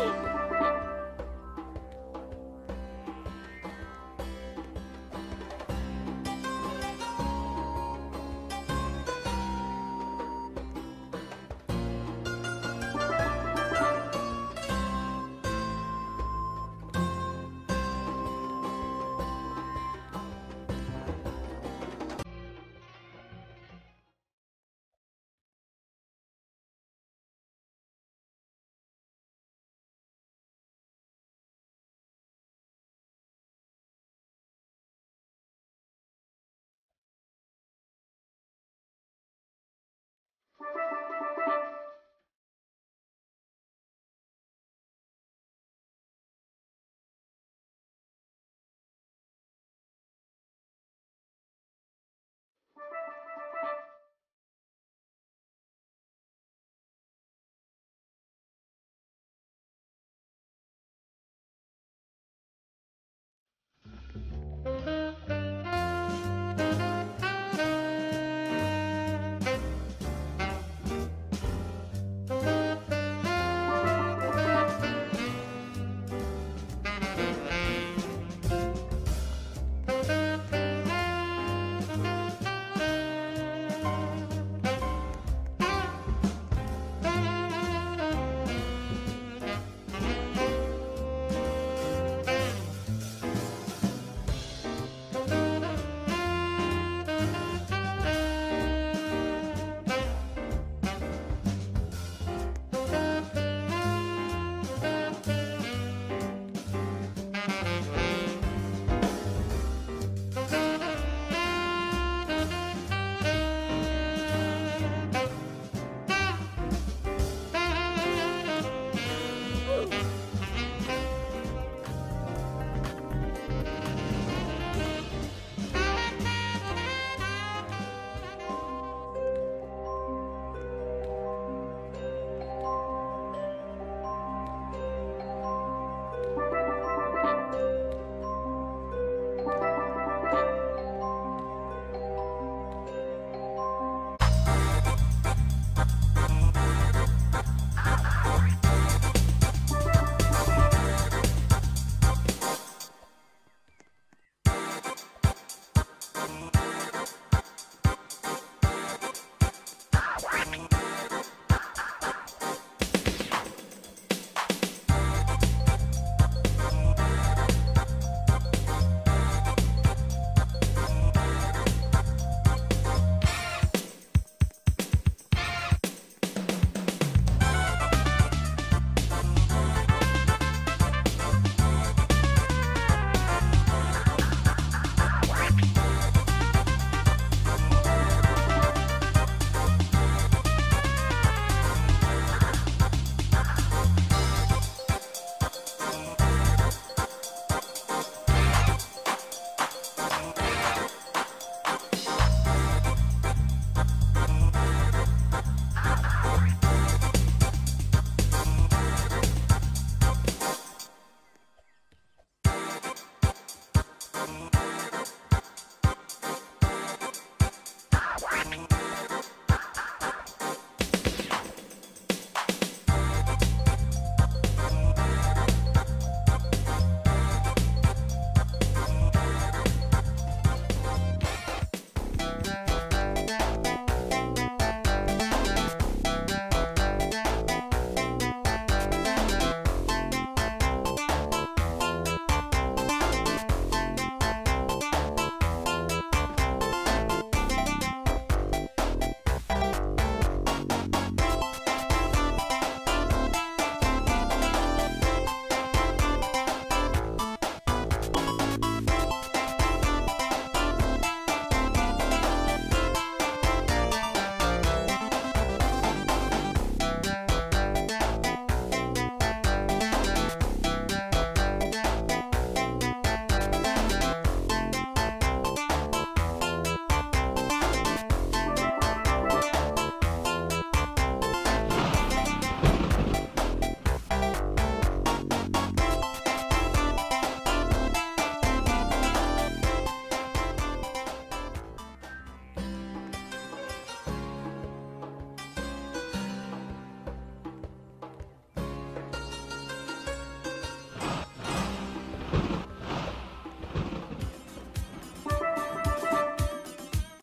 Bye!